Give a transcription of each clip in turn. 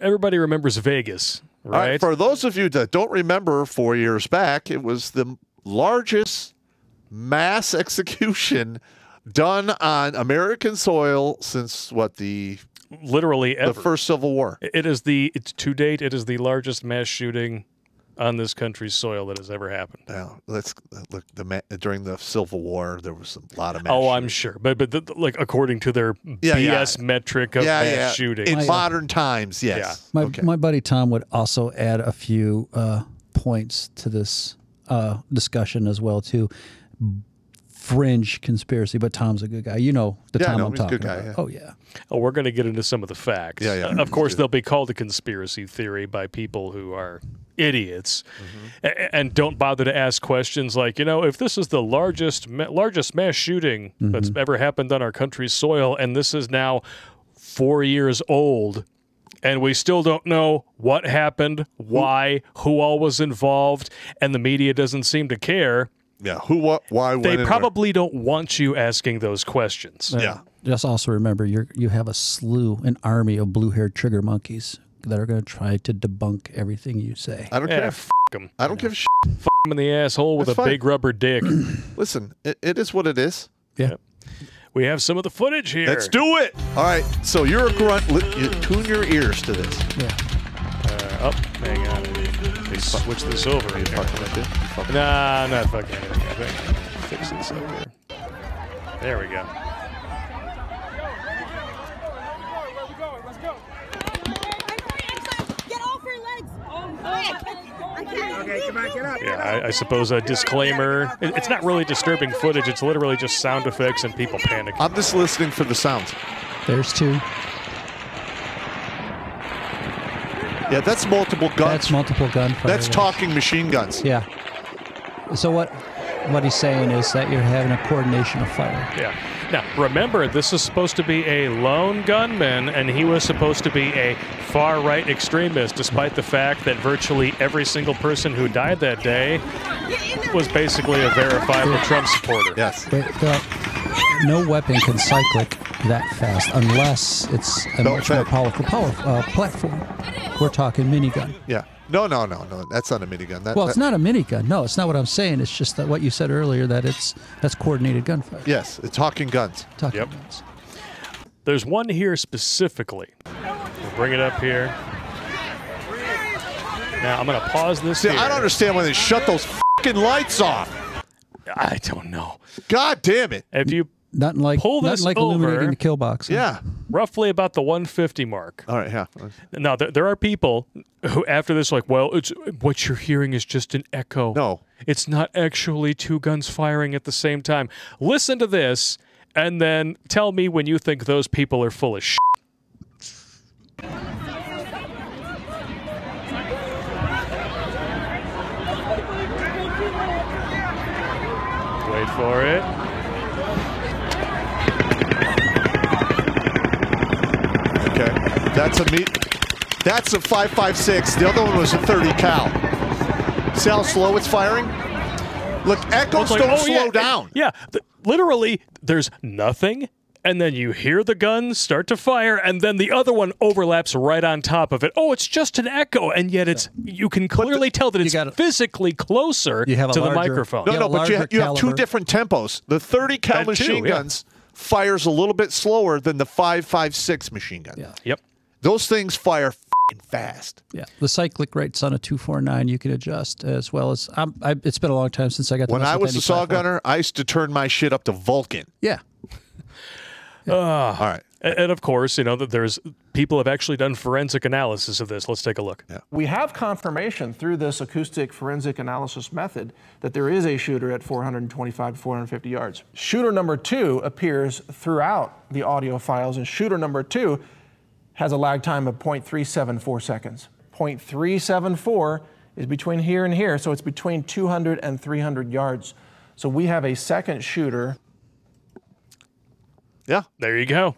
Everybody remembers Vegas, right, right? For those of you that don't remember, four years back, it was the largest mass execution done on American soil since what the Literally the ever. first Civil War. It is the it's, to date. It is the largest mass shooting on this country's soil that has ever happened. Now, let's look. The ma- during the Civil War, there was a lot of mass. Oh, I'm sure, but but the, the- like according to their Yeah, yeah. BS metric of yeah, mass yeah. shooting, in Yeah. modern times. Yes. My okay. my buddy Tom would also add a few uh, points to this uh, discussion as well too. Fringe conspiracy, but Tom's a good guy. You know the Yeah, I Tom know, I'm he's a talking good guy, about. yeah. Oh yeah, oh, we're going to get into some of the facts. Yeah, yeah. Uh, of course, they'll be called a conspiracy theory by people who are idiots Mm-hmm. a- and don't bother to ask questions like, you know, if this is the largest largest mass shooting that's Mm-hmm. ever happened on our country's soil, and this is now four years old. And we still don't know what happened, why, who all was involved, and the media doesn't seem to care. yeah. Who? What? Why? when, They and where. probably don't want you asking those questions. Yeah. Just also remember you you have a slew, an army of blue-haired trigger monkeys that are going to try to debunk everything you say. I don't Yeah, care. f them. I don't give a shit. them in the asshole with That's a fine. big rubber dick. Listen, it, it is what it is. Yeah. we have some of the footage here. Let's do it. All right. So you're a grunt. Li- you tune your ears to this. Yeah. Uh, oh, hang on. Let me switch this over. You here. fucking with it? Nah, I'm not fucking anything. I think fix this up here. There we go. Get off her legs! I can't. Okay, come on, get up. Yeah, I, I suppose a disclaimer. It- It's not really disturbing footage. It's literally just sound effects and people panicking. I'm just listening for the sounds. There's two. Yeah, that's multiple guns. That's multiple gunfire. That's yeah. talking machine guns. Yeah. So what what he's saying is that you're having a coordination of fire. Yeah. Now, remember, this is supposed to be a lone gunman, and he was supposed to be a far right extremist, despite the fact that virtually every single person who died that day was basically a verifiable Trump supporter. Yes. But, uh, no weapon can cyclic that fast unless it's a Belt much more fed. powerful uh, platform. We're talking minigun. Yeah. No, no, no, no. That's not a minigun. That, Well, that- it's not a minigun. No, it's not what I'm saying. It's just that what you said earlier that it's that's coordinated gunfire. Yes, it's talking guns. Talking Yep. guns. There's one here specifically. We'll bring it up here. Now, I'm going to pause this See, here. I don't understand why they shut those fucking lights off. I don't know. God damn it. If you Nothing like Pull nothing this like over. illuminating the kill box. Yeah. roughly about the 150 mark. All right. Yeah. Now, there, there are people who, after this, are like, well, it's what you're hearing is just an echo. No. It's not actually two guns firing at the same time. Listen to this, and then tell me when you think those people are full of shit. Wait for it. Okay. That's a meat. That's a 556. The other one was a 30 cal. See how slow it's firing? Look, echoes It's like, don't oh, slow yeah, down. Yeah, th- literally, there's nothing, and then you hear the gun start to fire, and then the other one overlaps right on top of it. Oh, it's just an echo, and yet it's you can clearly tell that it's gotta- physically closer You have a to the microphone. No, no, but you, larger you have two different tempos. The 30 cal That too, machine yeah. guns fires a little bit slower than the 556 machine gun. Yeah. Yep. Those things fire fing fast. Yeah, the cyclic rates on a 249 you can adjust as well as. I'm, I, it's been a long time since I got. To When I with was a SAW platform. gunner, I used to turn my shit up to Vulcan. Yeah, All right. A- And of course, you know that there's people have actually done forensic analysis of this. Let's take a look. We have confirmation through this acoustic forensic analysis method that there is a shooter at 425 to 450 yards. Shooter number two appears throughout the audio files, and shooter number two has a lag time of 0.374 seconds. 0.374 is between here and here, so it's between 200 and 300 yards. So we have a second shooter Yeah. There you go.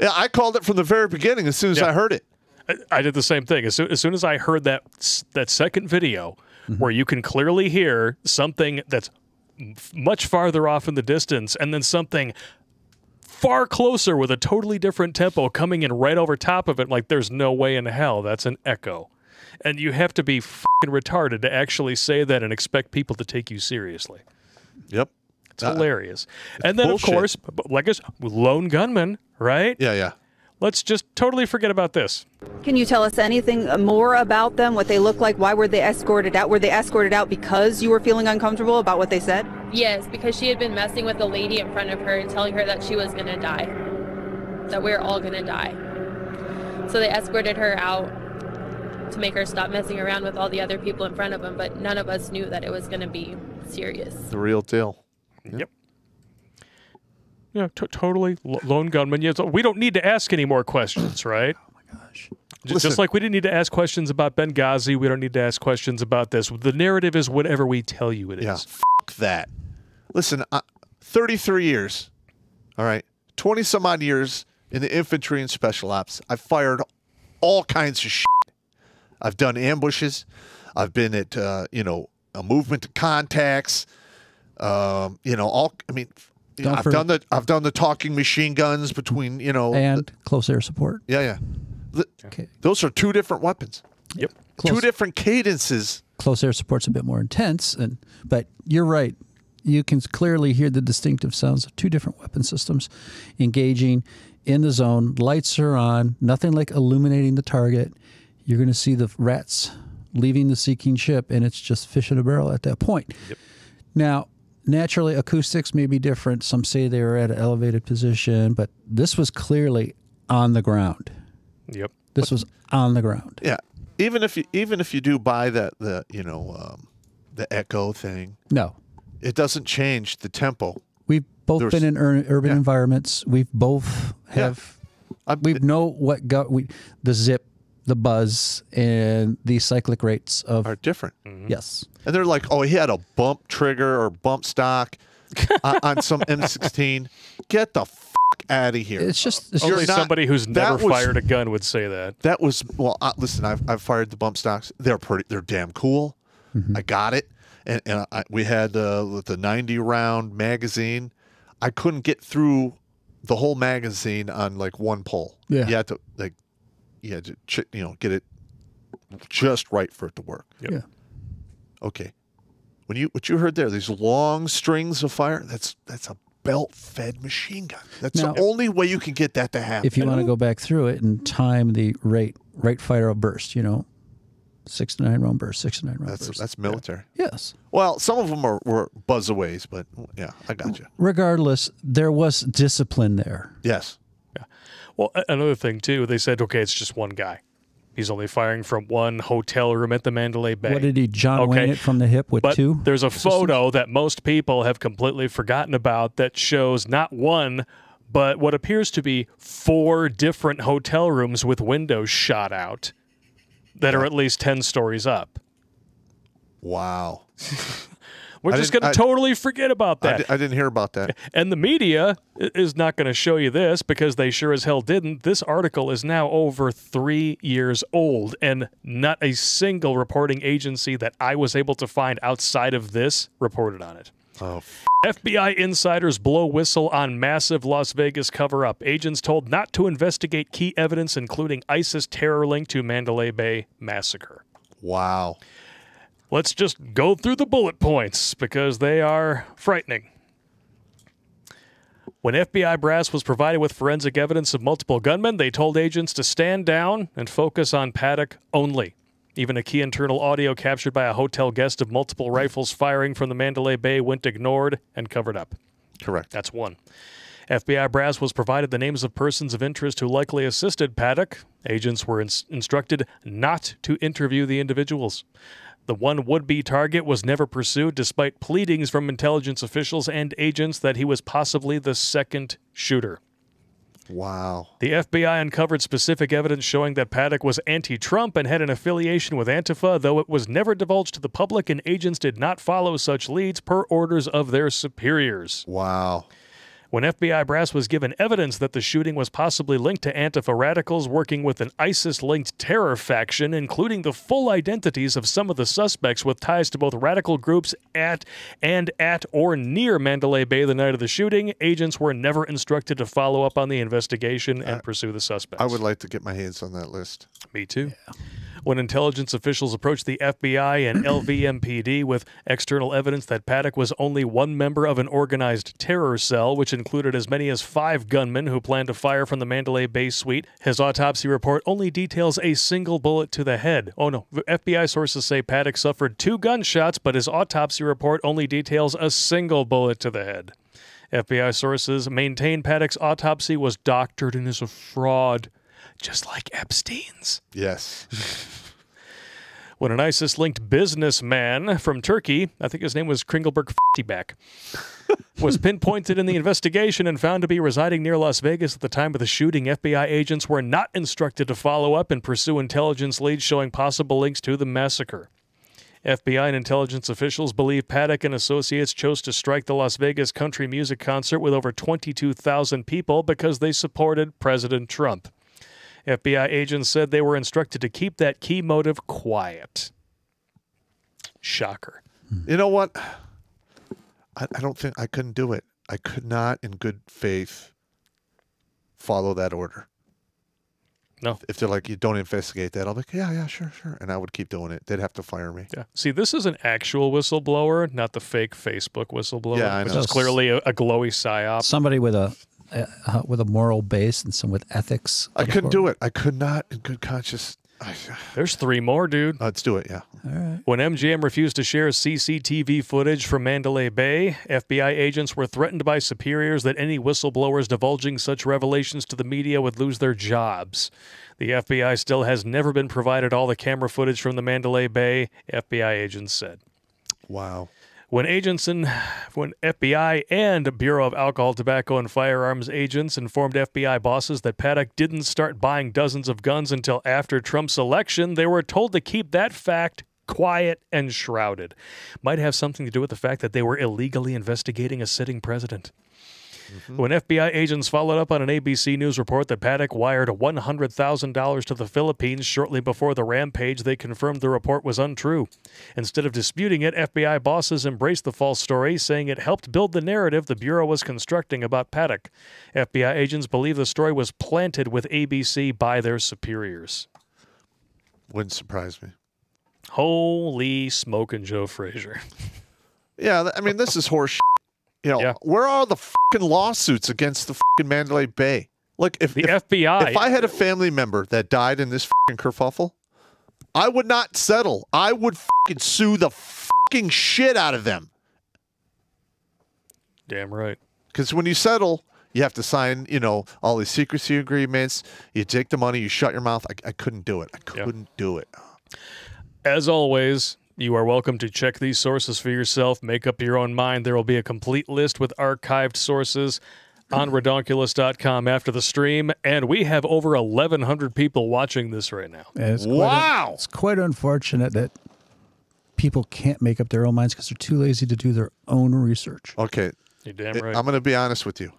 Yeah, I called it from the very beginning as soon as Yeah. I heard it. I- I did the same thing. As soon, as soon as I heard that that second video, Mm-hmm. where you can clearly hear something that's much farther off in the distance, and then something far closer with a totally different tempo coming in right over top of it. Like there's no way in hell that's an echo. And you have to be fucking retarded to actually say that and expect people to take you seriously. Yep. It's uh, hilarious. And then, bullshit. of course, b- b- like us, lone gunman, right? Yeah, yeah. Let's just totally forget about this. Can you tell us anything uh, more about them? What they look like? Why were they escorted out? Were they escorted out because you were feeling uncomfortable about what they said? Yes, because she had been messing with the lady in front of her and telling her that she was gonna die, that we are all gonna die. So they escorted her out to make her stop messing around with all the other people in front of them, but none of us knew that it was gonna be serious. The real deal. Yep. Yeah, t- totally. L- lone gunman. Yeah, we don't need to ask any more questions, right? Oh my gosh. Just, like we didn't need to ask questions about Benghazi, we don't need to ask questions about this. The narrative is whatever we tell you it is. Yeah. Fuck that. Listen, uh, 33 years. All right. 20 some odd years in the infantry and special ops. I've fired all kinds of shit. I've done ambushes. I've been at, uh, you know, a movement to contacts. Um, you know, all, I mean, you know, Don't I've for- done the, I've done the talking machine guns between, you know, and close air support. yeah, yeah. Th- Okay. Those are two different weapons, Yep. two different cadences. close air support's a bit more intense, and but you're right. You can clearly hear the distinctive sounds of two different weapon systems engaging in the zone. Lights are on. Nothing like illuminating the target. You're going to see the rats leaving the seeking ship, and it's just fish in a barrel at that point. Now, naturally, acoustics may be different. Some say they were at an elevated position, but this was clearly on the ground. Yep. This was on the ground. Yeah. Even if you even if you do buy that the you know um, the echo thing, No, it doesn't change the tempo. We've both There's- been in ur- urban yeah. environments. We've both have. I'm- We know what got we the zip, the buzz, and the cyclic rates of are different, yes. and they're like, oh, he had a bump trigger or bump stock on, on some M16. Get the fuck out of here. It's just it's Only not- somebody who's never was- fired a gun would say that. that was well. Uh, listen, I've I've fired the bump stocks. They're pretty. They're damn cool. I got it, and, and I, we had uh, the 90 round magazine. I couldn't get through the whole magazine on like one pull. Yeah. you had to like, you had to ch- you know get it just right for it to work. yeah. Okay, when you what you heard there, these long strings of fire. That's that's a belt fed machine gun. That's Now- the only way you can get that to happen. If you want to go back through it and time the rate rate fire of burst, you know, six to nine round burst, six to nine round that's burst. that's military. yes. Well, some of them are, were buzzaways, but yeah, I got you. Regardless, there was discipline there. Yes. Well, another thing too, they said, okay, it's just one guy. He's only firing from one hotel room at the Mandalay Bay. What did he John Wayne Okay. it from the hip with But two? there's a photo that most people have completely forgotten about that shows not one, but what appears to be four different hotel rooms with windows shot out that are at least 10 stories up. Wow. We're I just going to totally forget about I, that. di- I didn't hear about that. And the media is not going to show you this because they sure as hell didn't. This article is now over three years old, and not a single reporting agency that I was able to find outside of this reported on it. Oh, FBI insiders blow whistle on massive Las Vegas cover up. Agents told not to investigate key evidence, including ISIS terror link to Mandalay Bay massacre. wow. Let's just go through the bullet points because they are frightening. When FBI brass was provided with forensic evidence of multiple gunmen, they told agents to stand down and focus on Paddock only. Even a key internal audio captured by a hotel guest of multiple rifles firing from the Mandalay Bay went ignored and covered up. Correct. That's one. FBI brass was provided the names of persons of interest who likely assisted Paddock. Agents were ins- instructed not to interview the individuals. The one would be target was never pursued despite pleadings from intelligence officials and agents that he was possibly the second shooter. Wow. The FBI uncovered specific evidence showing that Paddock was anti Trump and had an affiliation with Antifa, though it was never divulged to the public, and agents did not follow such leads per orders of their superiors. Wow. When FBI brass was given evidence that the shooting was possibly linked to Antifa radicals working with an ISIS linked terror faction, including the full identities of some of the suspects with ties to both radical groups at and at or near Mandalay Bay the night of the shooting, agents were never instructed to follow up on the investigation and pursue the suspects. I would like to get my hands on that list. Me too. When intelligence officials approached the FBI and LVMPD with external evidence that Paddock was only one member of an organized terror cell, which included as many as five gunmen who planned to fire from the Mandalay Bay suite, his autopsy report only details a single bullet to the head. Oh no, FBI sources say Paddock suffered two gunshots, but his autopsy report only details a single bullet to the head. FBI sources maintain Paddock's autopsy was doctored and is a fraud, just like Epstein's. Yes. When an ISIS linked businessman from Turkey, I think his name was Kringleberg back, was pinpointed in the investigation and found to be residing near Las Vegas at the time of the shooting, FBI agents were not instructed to follow up and pursue intelligence leads showing possible links to the massacre. FBI and intelligence officials believe Paddock and associates chose to strike the Las Vegas country music concert with over 22,000 people because they supported President Trump. FBI agents said they were instructed to keep that key motive quiet. Shocker. You know what? I, I don't think I couldn't do it. I could not, in good faith, follow that order. No. If they're like, you don't investigate that, I'll be like, yeah, yeah, sure, sure. And I would keep doing it. They'd have to fire me. Yeah. See, this is an actual whistleblower, not the fake Facebook whistleblower. Yeah, I which know. is clearly a, a glowy psyop. Somebody with a uh, with a moral base and some with ethics. I couldn't do it. I could not, in good conscience. I, There's three more, dude. let's do it. Yeah. All right. When MGM refused to share CCTV footage from Mandalay Bay, FBI agents were threatened by superiors that any whistleblowers divulging such revelations to the media would lose their jobs. The FBI still has never been provided all the camera footage from the Mandalay Bay, FBI agents said. Wow. When agents and when FBI and Bureau of Alcohol, Tobacco, and Firearms agents informed FBI bosses that Paddock didn't start buying dozens of guns until after Trump's election, they were told to keep that fact quiet and shrouded. Might have something to do with the fact that they were illegally investigating a sitting president. Mm-hmm. When FBI agents followed up on an ABC News report that Paddock wired $100,000 to the Philippines shortly before the rampage, they confirmed the report was untrue. Instead of disputing it, FBI bosses embraced the false story, saying it helped build the narrative the Bureau was constructing about Paddock. FBI agents believe the story was planted with ABC by their superiors. Wouldn't surprise me. Holy smoking Joe Frazier. Yeah. I mean, this is horse. You know, Yeah. where are the fucking lawsuits against the fucking Mandalay Bay? Look, if The if, FBI. if I had a family member that died in this fucking kerfuffle, I would not settle. I would fucking sue the fucking shit out of them. Damn right. Because when you settle, you have to sign, you know, all these secrecy agreements. You take the money, you shut your mouth. I, I couldn't do it. I couldn't do it. As always, you are welcome to check these sources for yourself, make up your own mind. There will be a complete list with archived sources on redonkulas.com after the stream, and we have over 1,100 people watching this right now. And it's quite Wow. it's quite unfortunate that people can't make up their own minds because they're too lazy to do their own research. Okay. You're damn I- right. I'm going to be honest with you.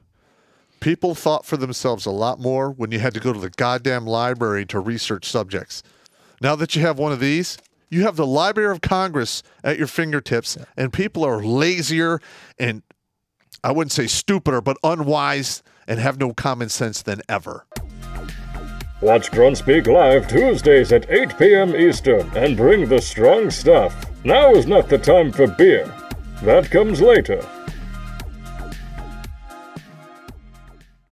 People thought for themselves a lot more when you had to go to the goddamn library to research subjects. Now that you have one of these, you have the Library of Congress at your fingertips, and people are lazier and I wouldn't say stupider, but unwise and have no common sense than ever. Watch Grunt Speak live Tuesdays at 8 p.m. Eastern and bring the strong stuff. Now is not the time for beer. That comes later.